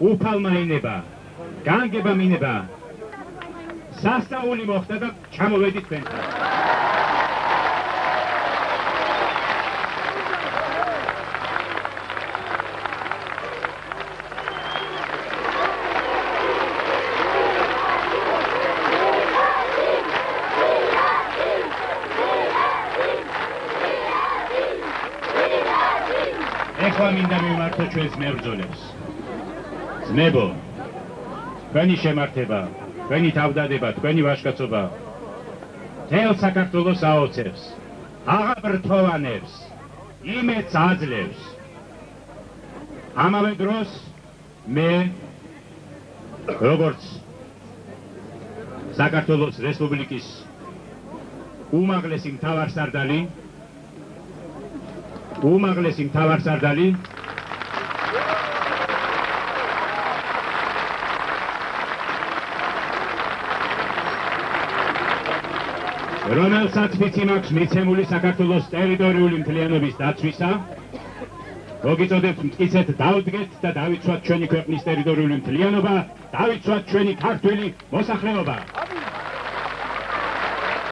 უფალმა ინება, განგება მინება. სასწაული მოხდა და ჩამოვედით თქვენთან. ეხლა მინდა მიმართო ჩვენს მებრძოლებს. ძმებო, თქვენი შემართება, თქვენი თავდადება, თქვენი ვაჟკაცობა თელ საქართველოს აოცებს, აღაბრთოვანებს, იმედს აძლევს. ამავე დროს მე როგორც საქართველოს რესპუბლიკის უმაღლესი მთავარსარდალი უმაღლესი მთავარსარდალი რომელსაც ვიცი მაქვს მიცემული საქართველოს ტერიტორიული მთლიანობის დაცვისა მოგიწოდებთ მტკიცეთ დავდგეთ და დავიცვათ ჩვენი ქვეყნის ტერიტორიული მთლიანობა დავიცვათ ჩვენი ქართული მოსახლეობა